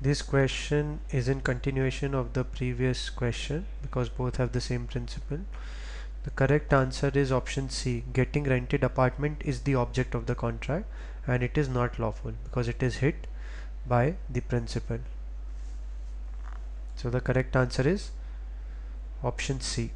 this question is in continuation of the previous question because both have the same principle. The correct answer is option C. Getting rented apartment is the object of the contract and it is not lawful because it is hit by the principle. So the correct answer is option C.